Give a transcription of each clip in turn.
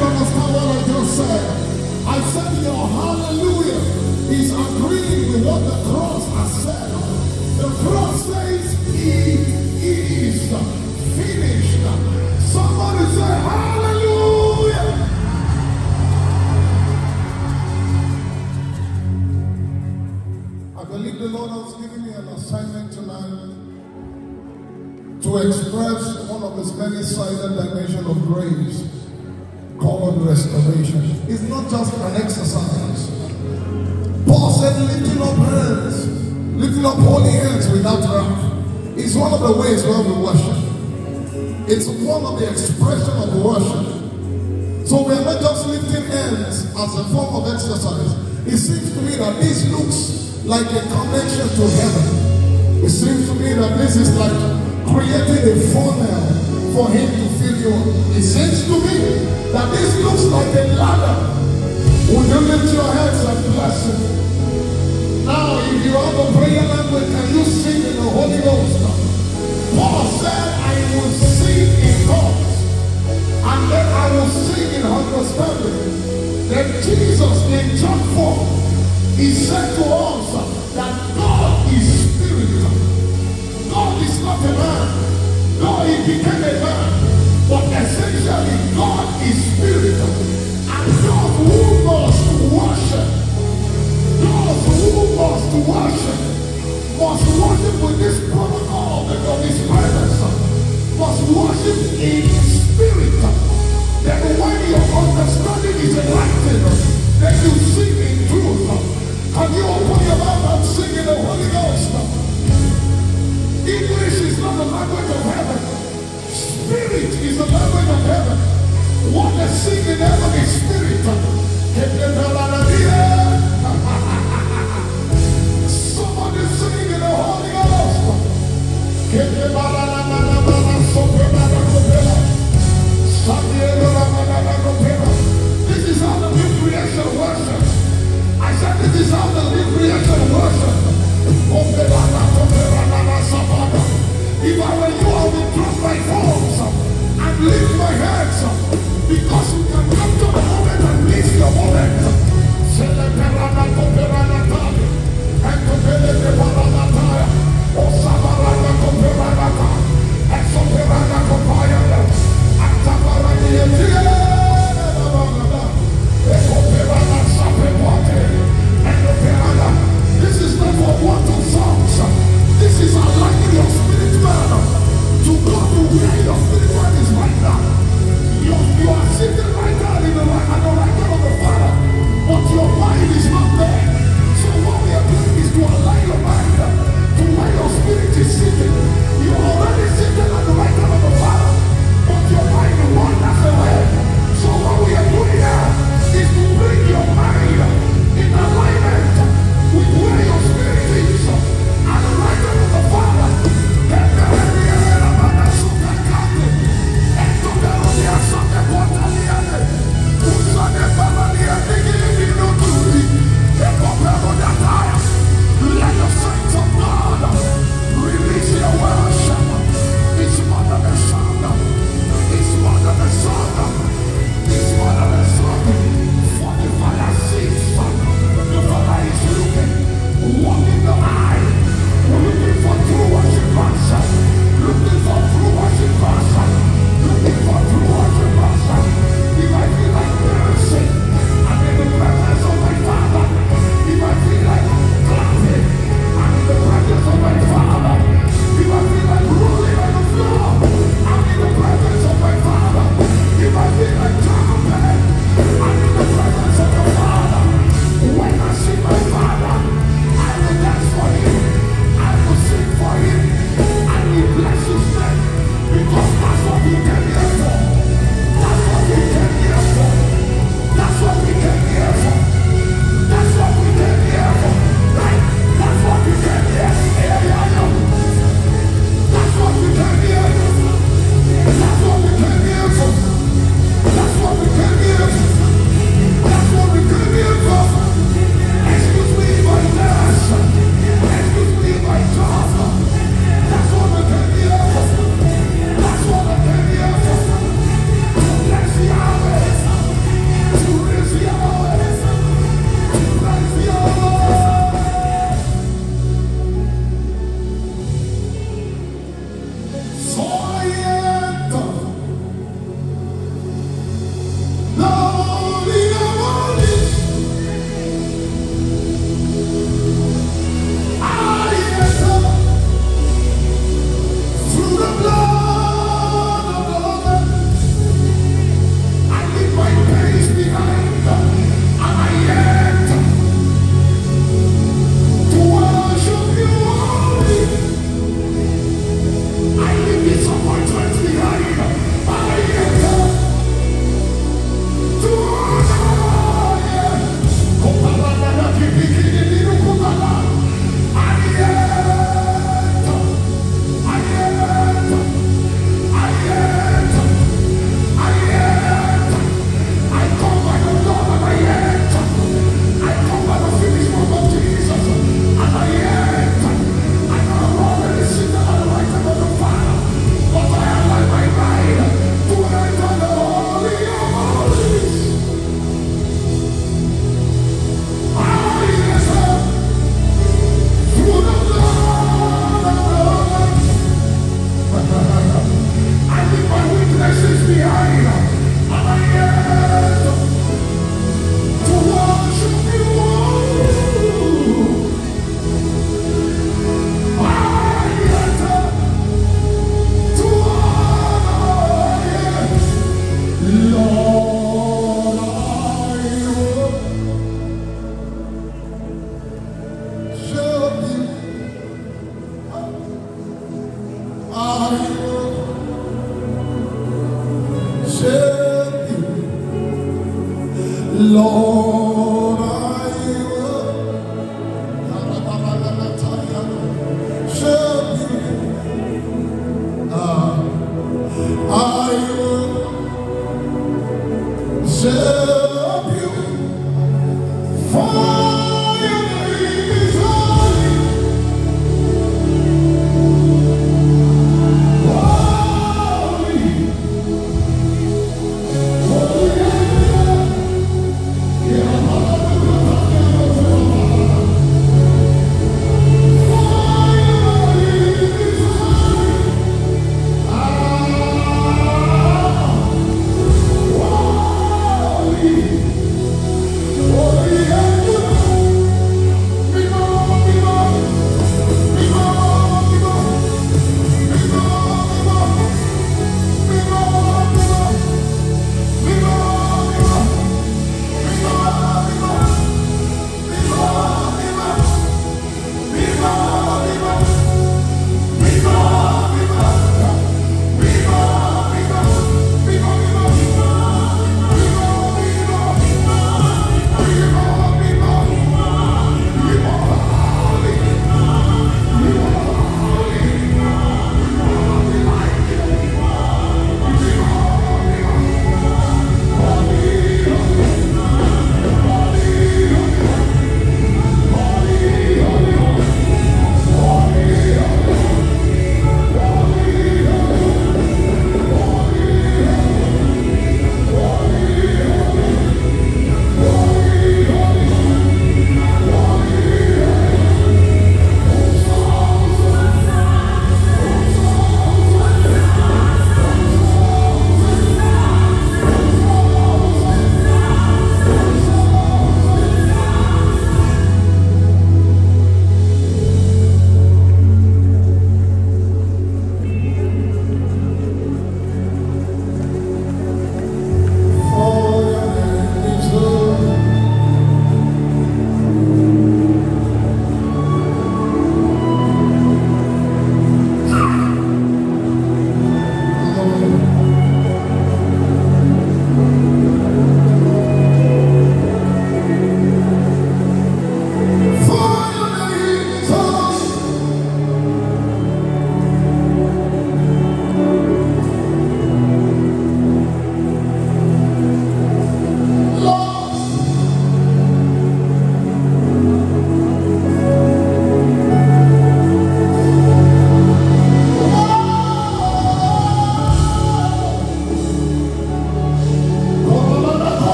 you understand what I just said? I said your hallelujah is agreeing with what the cross has said. The cross says it is finished. Somebody say hallelujah. I believe the Lord has given me an assignment tonight to express one of his many sided dimensions of grace called restoration. It's not just an exercise. Paul said lifting up hands, lifting up holy hands without wrath. It's one of the ways where we worship. It's one of the expression of worship. So we are not just lifting hands as a form of exercise. It seems to me that this looks like a connection to heaven. It seems to me that this is like creating a funnel for him to up. It seems to me that this looks like a ladder. Would you lift your hands and bless him? Now, if you have a prayer language, can you sing in the Holy Ghost? Paul said, I will sing in tongues, and then I will sing in understanding. Then Jesus in John 4, he said to us God is spirit. And those who must worship, those who must worship, must worship with this protocol of his presence. Must worship in spirit. Then when your understanding is enlightened, then you sing in truth. Can you open your mouth and sing in the Holy Ghost? English is not the language of heaven. Spirit is the language of heaven. What they sing in heaven is spirit. Somebody sing in the Holy Ghost.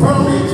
permit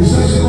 Thank